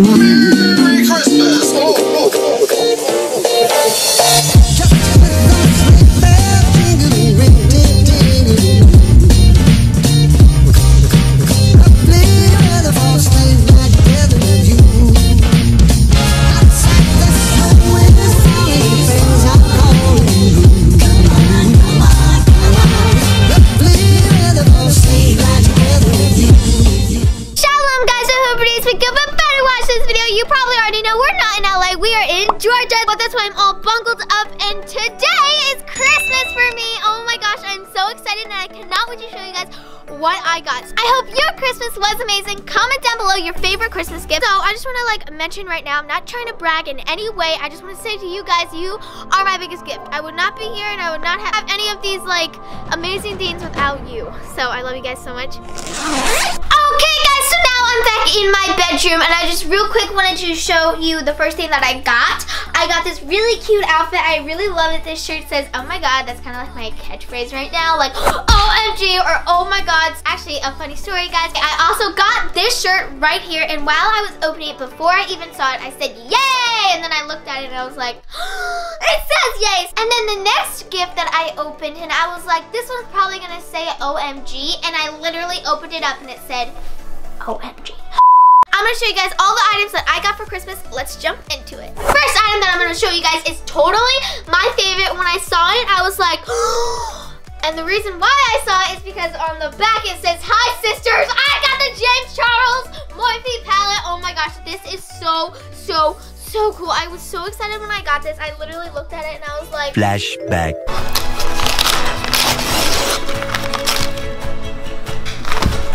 Merry Christmas! Oh, oh, oh, that's why I'm all bungled up, and today is Christmas for me. Oh my gosh, I'm so excited, and I cannot wait to show you guys what I got. I hope your Christmas was amazing. Comment down below your favorite Christmas gift. So I just want to like mention right now, I'm not trying to brag in any way. I just want to say to you guys, you are my biggest gift. I would not be here, and I would not have any of these like amazing things without you. So I love you guys so much. Back in my bedroom, and I just real quick wanted to show you the first thing that I got. I got this really cute outfit. I really love it. This shirt says, oh my god, that's kind of like my catchphrase right now. Like, OMG, or oh my god. Actually a funny story, guys. I also got this shirt right here, and while I was opening it, before I even saw it, I said, yay! And then I looked at it, and I was like, it says yay! And then the next gift that I opened, and I was like, this one's probably gonna say OMG, and I literally opened it up, and it said, OMG. I'm gonna show you guys all the items that I got for Christmas. Let's jump into it. First item that I'm gonna show you guys is totally my favorite. When I saw it, I was like, and the reason why I saw it is because on the back it says, Hi sisters, I got the James Charles Morphe palette. Oh my gosh, this is so, so, so cool. I was so excited when I got this. I literally looked at it and I was like, Flashback.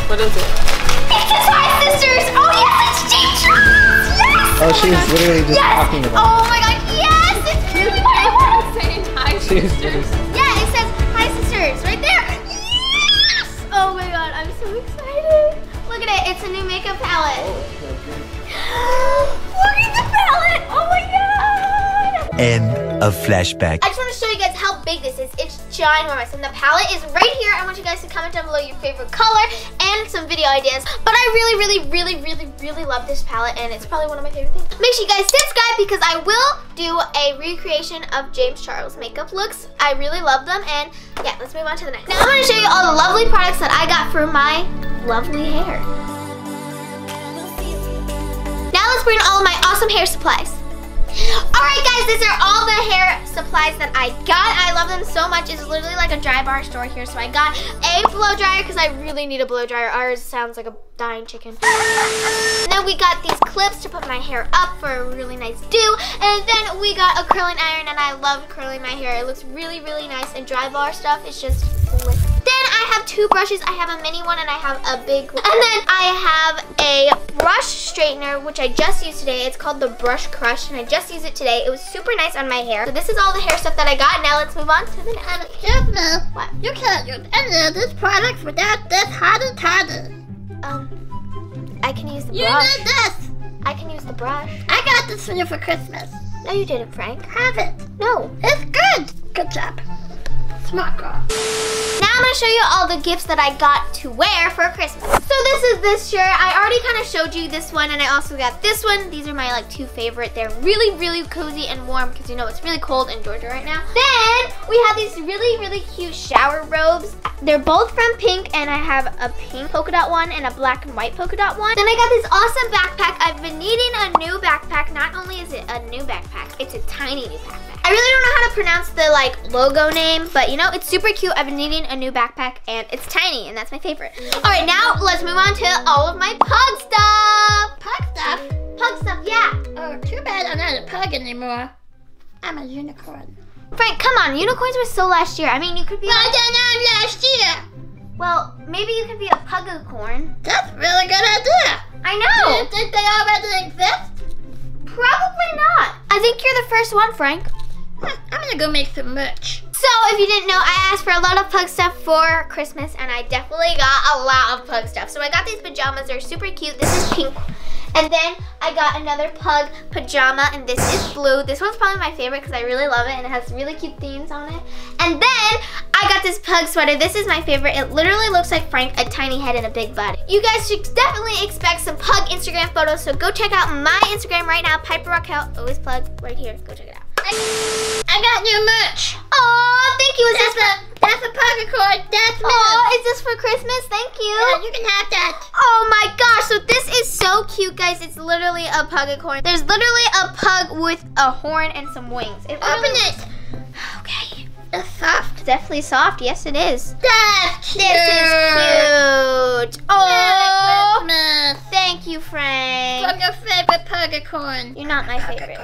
What is it? It's his Hi sisters! Oh yes, it's James Charles! Yes! Oh, she was oh my literally just yes! talking about Oh my god, yes! It's really Saying hi. She was literally Yeah, it says Hi Sisters right there. Yes! Oh my god, I'm so excited. Look at it, it's a new makeup palette. Oh, Look at the palette! Oh my god! End of flashback. I just want to show you guys how big this is. It's ginormous, and the palette is right here. I want you guys to comment down below your favorite color and some video ideas. But I really, really, really, really, really love this palette, and it's probably one of my favorite things. Make sure you guys subscribe because I will do a recreation of James Charles makeup looks. I really love them, and yeah, let's move on to the next. Now I'm going to show you all the lovely products that I got for my lovely hair. Now let's bring all of my awesome hair supplies. Alright guys, these are all the hair supplies that I got. I love them so much. It's literally like a dry bar store here. So I got a blow dryer because I really need a blow dryer. Ours sounds like a dying chicken. And then we got these clips to put my hair up for a really nice do. And then we got a curling iron and I love curling my hair. It looks really, really nice. And dry bar stuff is just bliss. Have two brushes. I have a mini one and I have a big one. And then I have a brush straightener, which I just used today. It's called the Brush Crush, and I just used it today. It was super nice on my hair. So this is all the hair stuff that I got. Now let's move on to the next. Excuse me. What? You can't use any of this product without this hardy tardy. Um, I can use the You brush. need this. I can use the brush. I got this for you for Christmas. No, you didn't, Frank. Have it. No. It's good. Good job. Now I'm gonna show you all the gifts that I got to wear for Christmas. So this is this shirt. I already kind of showed you this one and I also got this one. These are my like two favorite. They're really, really cozy and warm because you know it's really cold in Georgia right now. Then we have these really, really cute shower robes. They're both from Pink and I have a pink polka dot one and a black and white polka dot one. Then I got this awesome backpack. I've been needing a new backpack. Not only is it a new backpack, it's a tiny new backpack. I really don't know how to pronounce the like logo name, but you know, it's super cute. I've been needing a new backpack and it's tiny and that's my favorite. All right, now let's move on to all of my pug stuff. Pug stuff. Pug stuff, yeah. Oh, too bad I'm not a pug anymore. I'm a unicorn. Frank, come on. Unicorns were so last year. I mean, you could be Well, then I'm last year. well, maybe you could be a pugicorn. That's a really good idea. I Do know. you think they already exist? Probably not. I think you're the first one, Frank. I'm gonna go make some merch. So, if you didn't know, I asked for a lot of pug stuff for Christmas, and I definitely got a lot of pug stuff. So, I got these pajamas. They're super cute. This is pink. And then I got another pug pajama, and this is blue. This one's probably my favorite because I really love it, and it has really cute themes on it. And then I got this pug sweater. This is my favorite. It literally looks like Frank, a tiny head and a big butt. You guys should definitely expect some pug Instagram photos, so go check out my Instagram right now, Piper Rockelle. Always plug right here. Go check it out. I got new merch. Oh, thank you. Is That's this for, a that's a puggacorn. That's me. oh, is this for Christmas? Thank you. Yeah, you can have that. Oh my gosh, so this is so cute, guys. It's literally a pug horn. There's literally a pug with a horn and some wings. It Open it. Okay. It's soft. Definitely soft. Yes, it is. That's cute. This is cute. Oh, Merry Christmas. thank you, Frank. From your favorite puggacorn. You're not my favorite.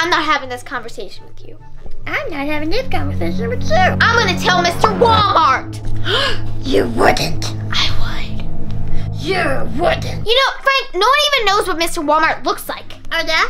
I'm not having this conversation with you. I'm not having this conversation with you. I'm gonna tell Mr. Walmart. You wouldn't. I would. You wouldn't. You know, Frank, no one even knows what Mr. Walmart looks like. Oh, yeah?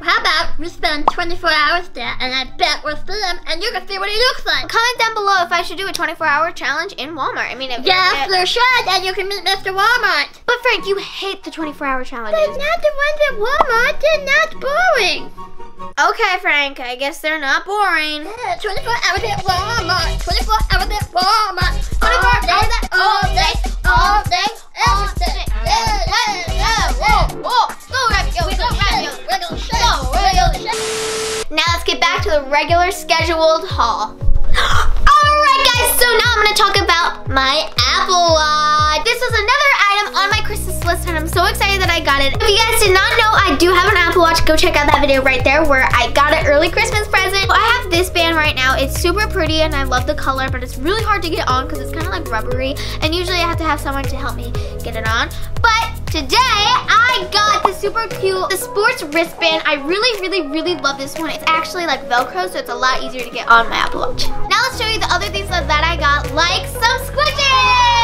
How about we spend 24 hours there and I bet we'll see him and you can see what he looks like. Comment down below if I should do a 24-hour challenge in Walmart. I mean, if Yes, you should, and you can meet Mr. Walmart. But Frank, you hate the 24-hour They're not the ones at Walmart. They're not boring. Okay, Frank, I guess they're not boring. Yeah, 24 hours at Walmart. 24 hours at Walmart. 24 All day, hours at- all day, all day, every day. Yeah, yeah, yeah. Whoa, whoa, go ravioli, go ravioli. Wiggle, shake, Go, wiggle, shake. Now let's get back to the regular scheduled haul. Alright guys, so now I'm gonna talk about my Apple Watch. This was another on my Christmas list and I'm so excited that I got it. If you guys did not know, I do have an Apple Watch. Go check out that video right there where I got an early Christmas present. I have this band right now. It's super pretty and I love the color, but it's really hard to get on because it's kind of like rubbery. And usually I have to have someone to help me get it on. But today I got the super cute the sports wristband. I really, really, really love this one. It's actually like Velcro, so it's a lot easier to get on my Apple Watch. Now let's show you the other things that, I got, like some squishies.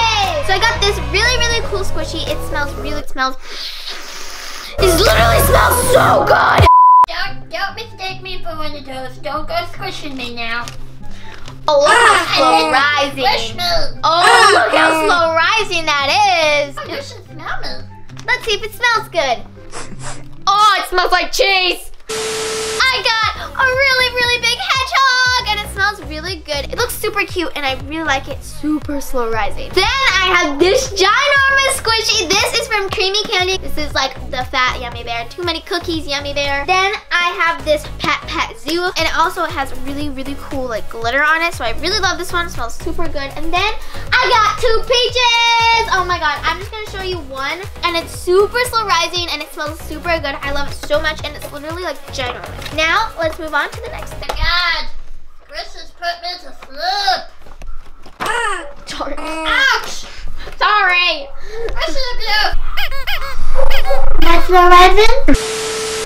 So I got this really, really cool squishy. It smells really, it smells, it literally smells so good. Don't, don't mistake me for one of those. Don't go squishing me now. Oh, look how Ah, slow Squish rising. Oh, look how slow rising that is. Oh, you should smell me. Let's see if it smells good. Oh, it smells like cheese. I got a really, really smells really good. It looks super cute and I really like it. Super slow rising. Then I have this ginormous squishy. This is from Creamy Candy. This is like the fat yummy bear. Too many cookies, yummy bear. Then I have this Pat Pat Zoo and it also has really, really cool like glitter on it. So I really love this one. It smells super good. And then I got two peaches. Oh my god. I'm just gonna show you one and it's super slow rising and it smells super good. I love it so much and it's literally like ginormous. Now let's move on to the next thing. God, put me to sleep. Ah, Sorry. Ouch! Sorry. Chris is abuse. That's the resin.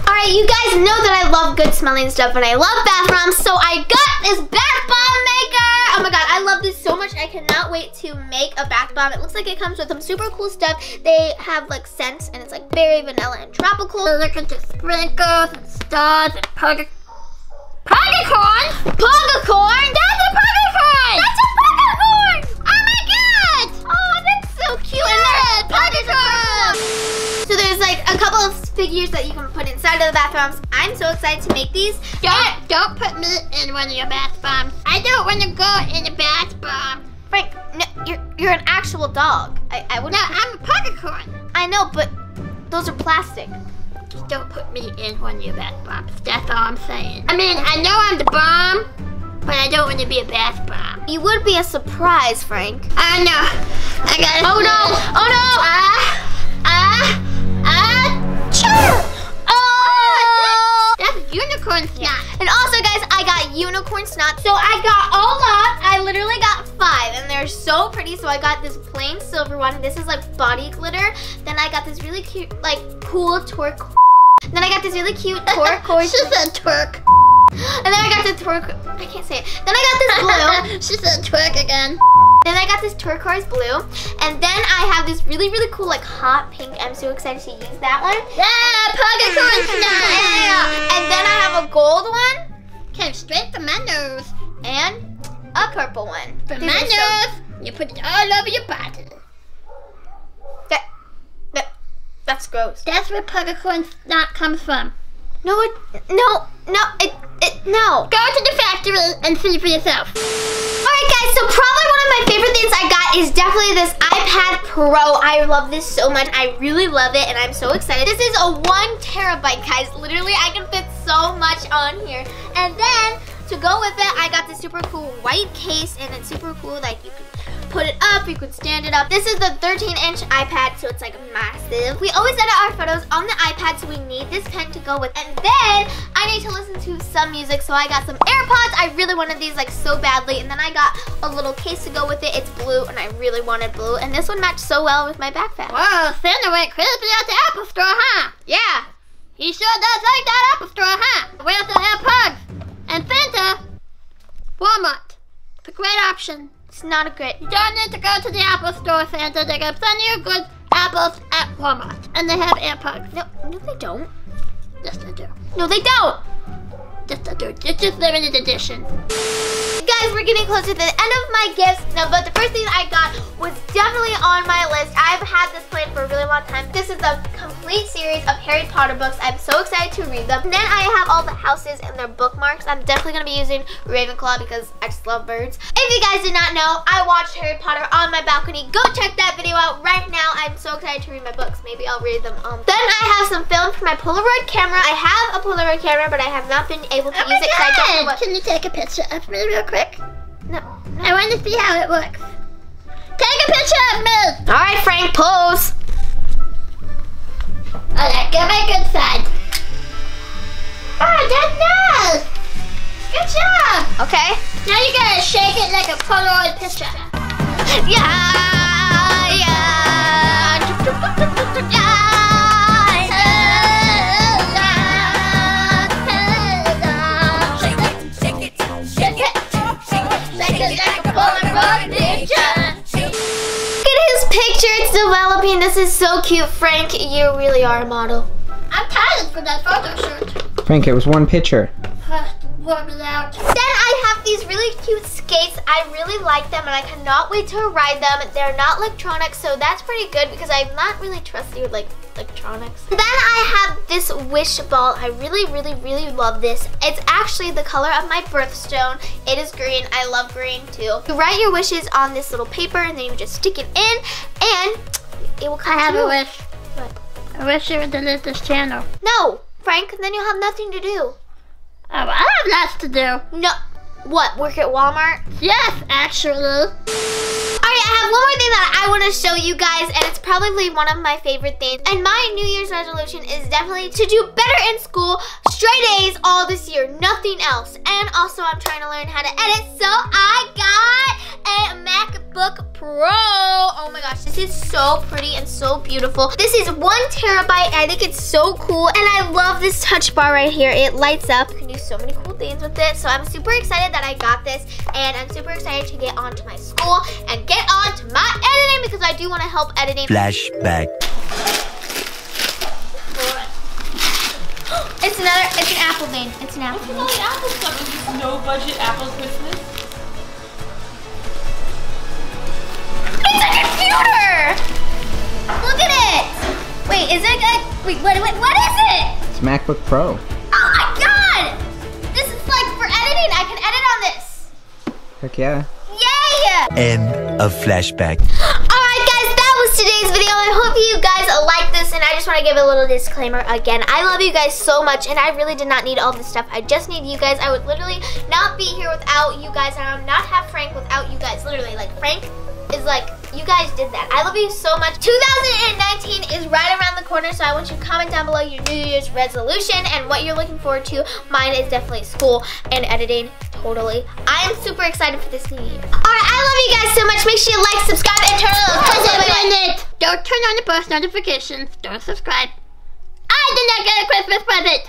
Alright, you guys know that I love good smelling stuff and I love bath bombs, so I got this bath bomb maker. Oh my god, I love this so much. I cannot wait to make a bath bomb. It looks like it comes with some super cool stuff. They have like scents and it's like berry, vanilla, and tropical. Look at the sprinkles and stars and pug. Puggacorn? Puggacorn! That's a puggacorn! That's a puggacorn! Oh my god! Oh, that's so cute. And Yeah, they're puggacorn! So there's like a couple of figures that you can put inside of the bath bombs. I'm so excited to make these. Don't, don't put me in one of your bath bombs. I don't want to go in a bath bomb. Frank, no, you're you're an actual dog. I, I wouldn't. No, I'm a puggacorn. I know, but those are plastic. Just don't put me in one of your bath bombs. That's all I'm saying. I mean, I know I'm the bomb, but I don't want to be a bath bomb. You would be a surprise, Frank. I know. I got Oh no! Oh no! Ah! Ah! Ah! Choo! Oh! That's unicorn snot. And also, guys, I got unicorn snot. So I got all lot. I literally got five, and they're so pretty. So I got this plain silver one. And this is like body glitter. Then I got this really cute, like cool turquoise. Then I got this really cute turquoise. She said twerk. and then I got the turquoise. I can't say it. Then I got this blue. she said twerk again. Then I got this turquoise blue. And then I have this really, really cool, like, hot pink. I'm so excited to use that one. Yeah, snot. Yeah. And then I have a gold one Came straight from my nose. and a purple one. From These my are so- nose. You put it all over your body. That, that, that's gross. That's where puggacorn snot comes from. No, it, no, no, it, it, no. Go to the factory and see for yourself. Alright guys, so probably one of my favorite things I got is definitely this iPad Pro. I love this so much. I really love it and I'm so excited. This is a one terabyte, guys. Literally, I can fit so much on here. And then, to go with it, I got this super cool white case and it's super cool. Like, you can put it up, you could stand it up. This is the 13 inch iPad, so it's like massive. We always edit our photos on the iPad, so we need this pen to go with. And then I need to listen to some music, so I got some AirPods. I really wanted these like so badly. And then I got a little case to go with it. It's blue, and I really wanted blue. And this one matched so well with my backpack. Whoa, Santa went crazy at the Apple store, huh? Yeah. He sure does like that Apple store, huh? Where's the AirPods? And Fanta? Walmart. It's a great option. It's not a great. You don't need to go to the Apple store, Santa. They got plenty of good apples at Walmart. And they have AirPods. No, no, they don't. Yes, they do. No, they don't. Do. It's just limited edition. Guys, we're getting close to the end of my gifts. Now, but the first thing I got was definitely on my list. I've had this planned for a really long time. This is a complete series of Harry Potter books. I'm so excited to read them. And then I have all the houses and their bookmarks. I'm definitely going to be using Ravenclaw because I just love birds. If you guys did not know, I watched Harry Potter on my balcony. Go check that out right now. I'm so excited to read my books. Maybe I'll read them. Um, then I have some film for my Polaroid camera. I have a Polaroid camera, but I have not been able to Oh use it because I don't know what... Can you take a picture of me real quick? No. I want to see how it works. Take a picture of me! All right, Frank, pose. Alright, get my good side. Oh, that's nice! Good job! Okay. Now you gotta shake it like a Polaroid picture. Yeah, developing. This is so cute, Frank. You really are a model. I'm tired for that photo shoot. Frank, it was one picture. Out. Then I have these really cute skates. I really like them and I cannot wait to ride them. They're not electronic, so that's pretty good because I'm not really trusty with like electronics. Then I have this wish ball. I really, really, really love this. It's actually the color of my birthstone. It is green. I love green too. You write your wishes on this little paper and then you just stick it in and it will I have a wish. What? I wish you would delete this channel. No, Frank, then you'll have nothing to do. Oh, I have lots to do. No. What, work at Walmart? Yes, actually. I have one more thing that I want to show you guys, and it's probably one of my favorite things. And my New Year's resolution is definitely to do better in school, straight A's all this year, nothing else. And also, I'm trying to learn how to edit, so I got a MacBook Pro. Oh my gosh, this is so pretty and so beautiful. This is one terabyte, and I think it's so cool. And I love this touch bar right here. It lights up. You can do so many cool things with it. So I'm super excited that I got this, and I'm super excited to get onto my school and get on to my editing because I do want to help editing. Flashback. It's another, it's an apple vein. It's an apple What's with all the Apple stuff? Is this no budget Apple Christmas? It's a computer! Look at it! Wait, is it a, wait, what, what, what is it? It's MacBook Pro. Heck yeah. Yay! End of flashback. Alright guys, that was today's video. I hope you guys like this and I just want to give a little disclaimer again. I love you guys so much and I really did not need all this stuff. I just need you guys. I would literally not be here without you guys and I would not have Frank without you guys. Literally, like Frank is like, you guys did that. I love you so much. 2019 is right around the corner so I want you to comment down below your New Year's resolution and what you're looking forward to. Mine is definitely school and editing. Totally. I am super excited for this new year. Alright, I love you guys so much. Make sure you like, subscribe, and turn on the Wait a. Don't turn on the post notifications. Don't subscribe. I did not get a Christmas present.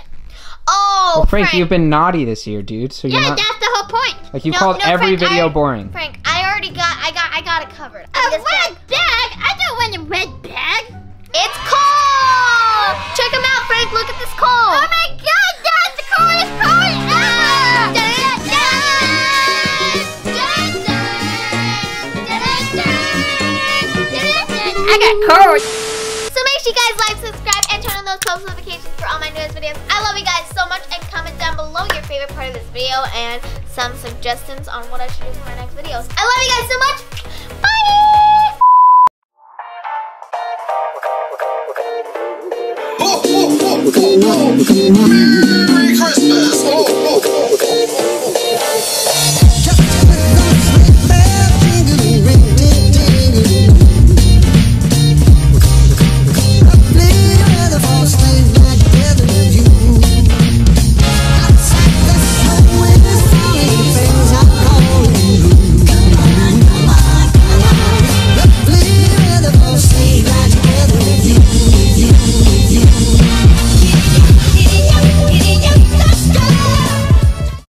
Oh, Well, Frank, you've been naughty this year, dude. So you're Yeah, not that's the whole point. like you No, called no, every Frank, video I- boring. Frank, I already got, I got, I got it covered. A In this red bag. bag? I don't want a red bag. It's coal. Check them out, Frank. Look at this coal. Oh my god, that's the coolest toy ever! car. So make sure you guys like, subscribe, and turn on those post notifications for all my newest videos. I love you guys so much, and comment down below your favorite part of this video and some suggestions on what I should do for my next videos. I love you guys so much. Bye! Oh, oh, oh, Merry Christmas!